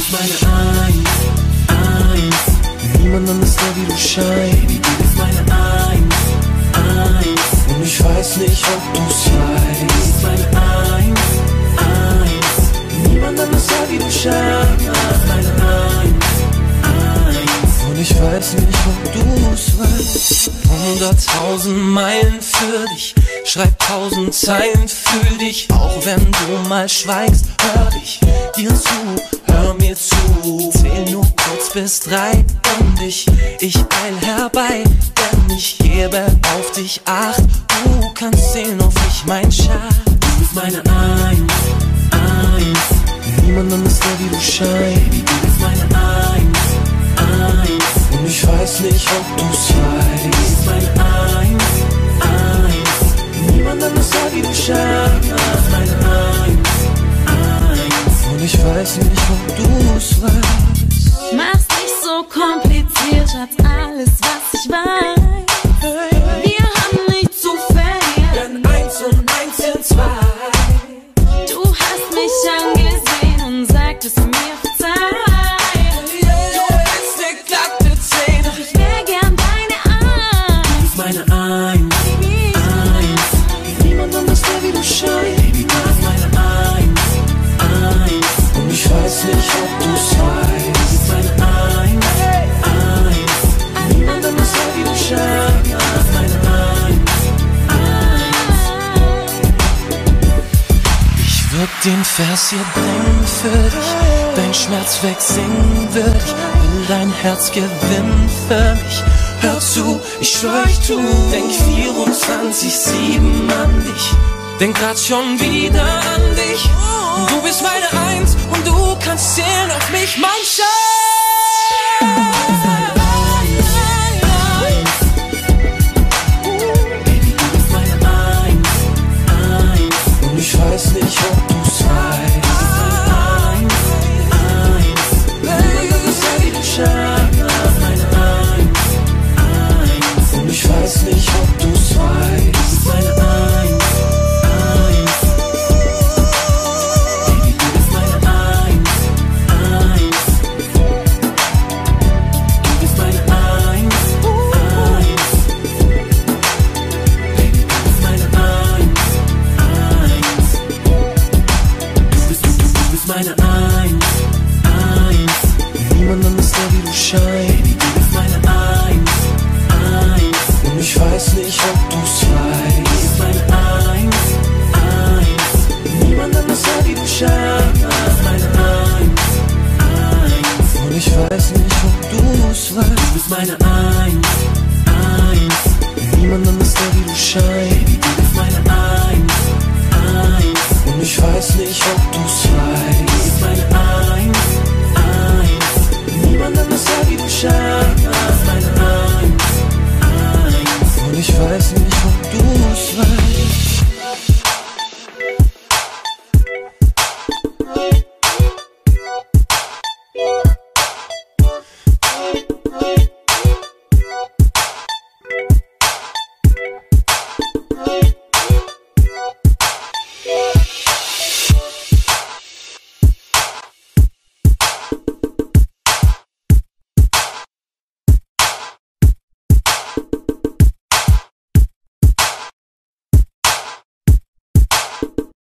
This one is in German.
bist meine Eins, Eins. Niemand anders da wie du scheinst. Baby, du bist meine Eins, Eins. Und ich weiß nicht, ob du's Du weißt. bist meine Eins, Eins. Niemand anders da wie du scheinst. Du meine Eins, Eins. Und ich weiß nicht, ob du's weißt. Hunderttausend Meilen für dich, schreib tausend Zeilen, fühl dich. Auch wenn du mal schweigst, hör dich dir zu, bis drei und ich, ich eil herbei, denn ich gebe auf dich acht. Du kannst zählen auf mich, mein Schatz. Du bist meine Eins, Eins. Niemand anders da wie du scheinst. Baby, du bist meine Eins, Eins. Und ich weiß nicht, ob du's Du weißt. bist meine Eins, Eins. Niemand anders da wie du scheinst. Du bist meine Eins, Eins. Und ich weiß nicht, ob du's weißt. Alles was ich weiß. Wir haben nichts zu verlieren. Denn eins und eins sind zwei. Du hast mich angesehen und sagtest mir verzeih. Du bist glatte Zehn. Doch ich wär gern deine Du bist Eins. meine Eins, Eins. Niemand anders da wie du scheinst. Baby, du bist meine Eins, Eins. Und ich weiß nicht, ob du's Du weißt. Den Vers hier bringen für dich, dein Schmerz wegsingen würd ich, will dein Herz gewinnen für mich. Hör zu, ich schwör ich tu, denk 24-7 an dich, denk grad schon wieder an dich. Du bist meine Eins und du kannst zählen auf mich, mein Schatz. Meine Eins, Eins. Niemand anders da wie du scheinst. Baby, du bist meine Eins, Eins. Und ich weiß nicht, ob du's Du weißt. bist meine Eins, Eins. Niemand anders da wie du scheinst. Du bist meine Eins, Eins. Und ich weiß nicht, ob du's weißt. Du bist meine Eins, Eins. Niemand anders da wie du scheinst. Baby, du bist meine Eins, Eins. Und ich weiß nicht, ob du's Du weißt. Eins.